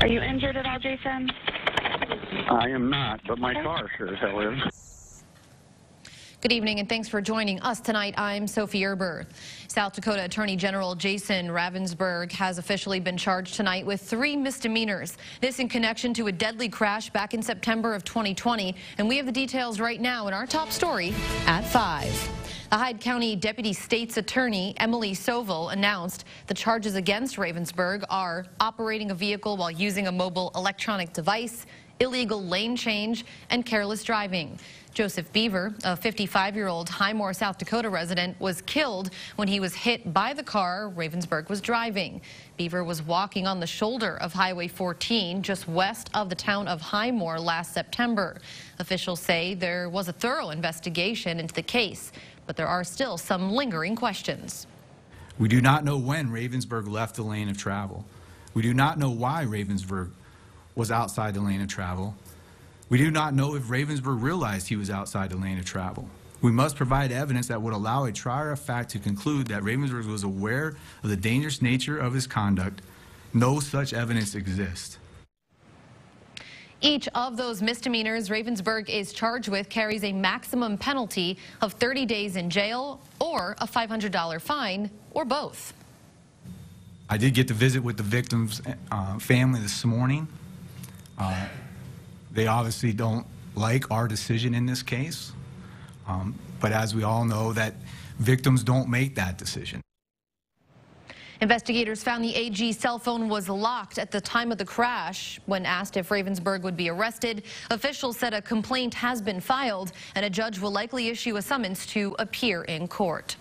Are you injured at all, Jason? I am not, but my car sure as hell is. Good evening and thanks for joining us tonight. I'm Sophie Erber. South Dakota Attorney General Jason Ravnsborg has officially been charged tonight with three misdemeanors. This in connection to a deadly crash back in September of 2020. And we have the details right now in our top story at 5. The Hyde County Deputy State's Attorney Emily Sovell announced the charges against Ravnsborg are operating a vehicle while using a mobile electronic device, illegal lane change, and careless driving. Joseph Boever, a 55-year-old Highmore, South Dakota resident, was killed when he was hit by the car Ravnsborg was driving. Boever was walking on the shoulder of Highway 14 just west of the town of Highmore last September. Officials say there was a thorough investigation into the case, but there are still some lingering questions. We do not know when Ravnsborg left the lane of travel. We do not know why Ravnsborg was outside the lane of travel. We do not know if Ravnsborg realized he was outside the lane of travel. We must provide evidence that would allow a trier of fact to conclude that Ravnsborg was aware of the dangerous nature of his conduct. No such evidence exists. Each of those misdemeanors Ravnsborg is charged with carries a maximum penalty of 30 days in jail or a $500 fine or both. I did get to visit with the victim's uh, family this morning. Uh, they obviously don't like our decision in this case, um, but as we all know, that victims don't make that decision. Investigators found the AG's cell phone was locked at the time of the crash. When asked if Ravnsborg would be arrested, officials said a complaint has been filed and a judge will likely issue a summons to appear in court.